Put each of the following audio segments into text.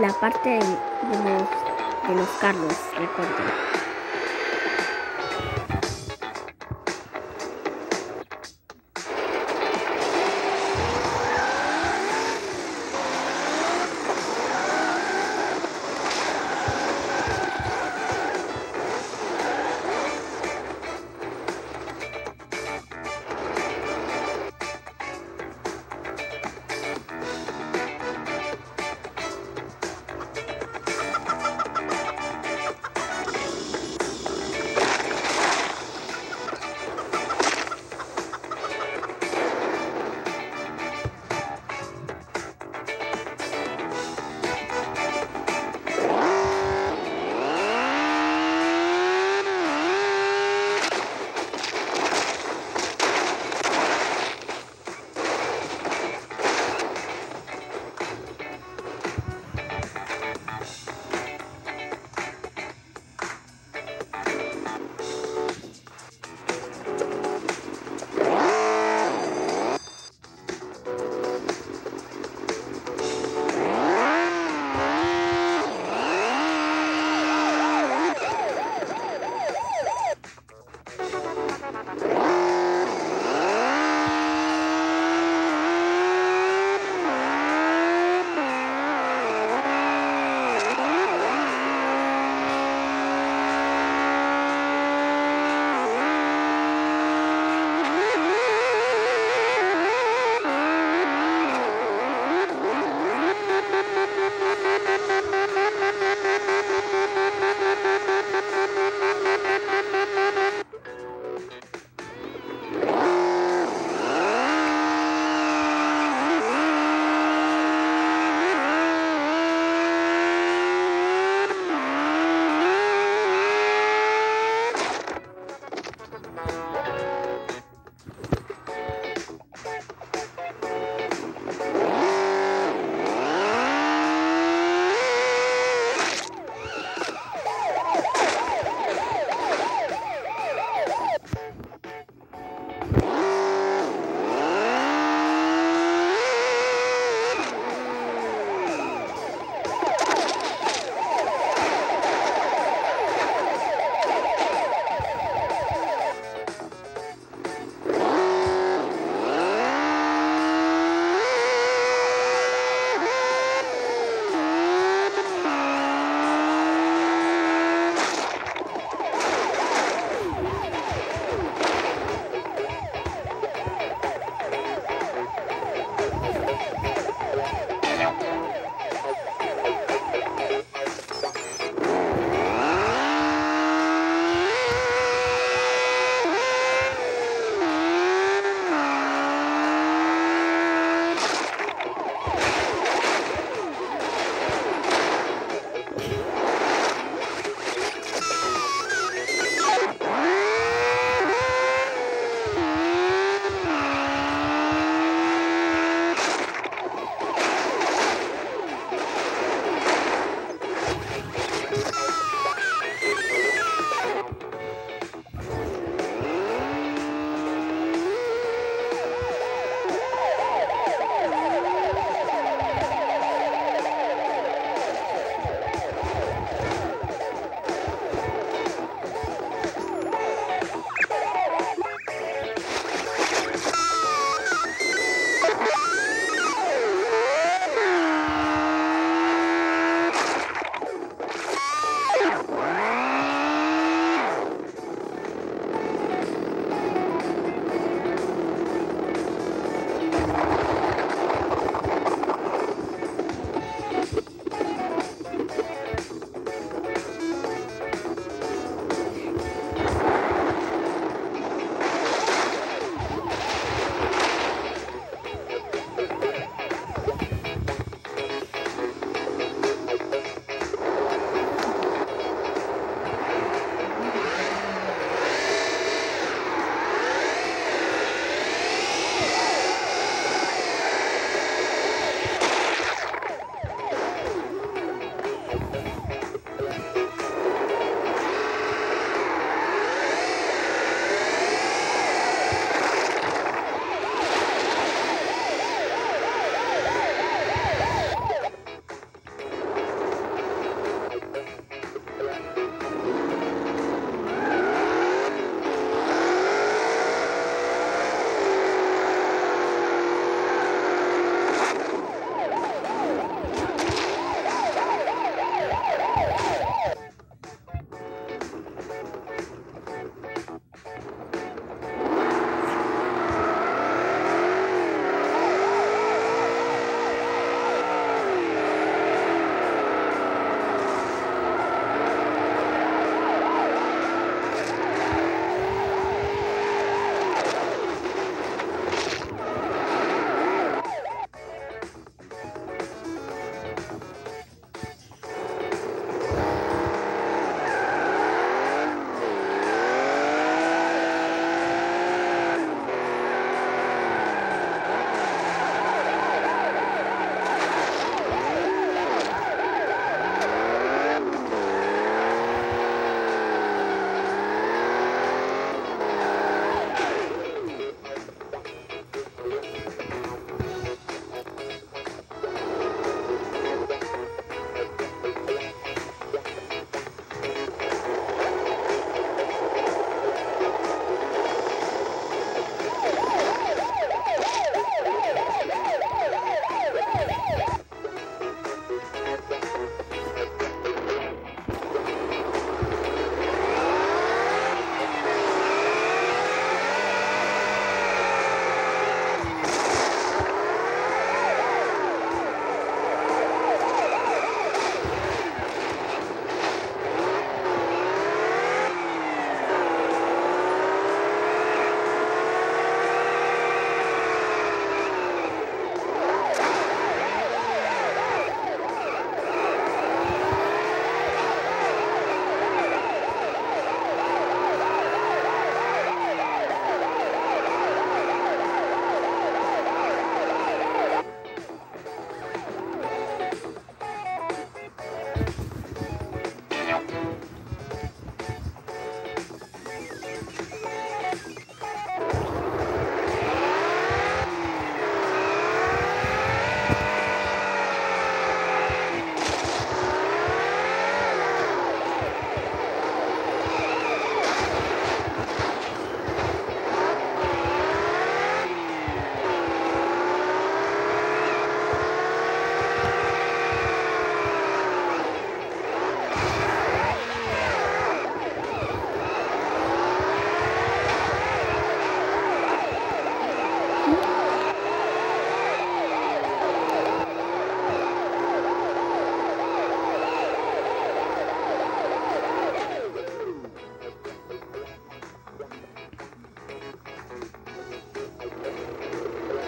la parte de, los, de los Carlos, recuerden.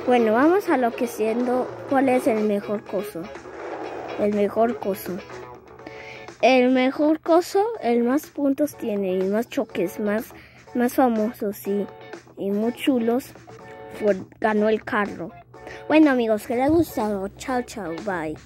Bueno, vamos a lo que siendo cuál es el mejor coso. El mejor coso. El mejor coso, el más puntos tiene y más choques, más, más famosos y, y muy chulos, ganó el carro. Bueno amigos, que les ha gustado. Chao, chao, bye.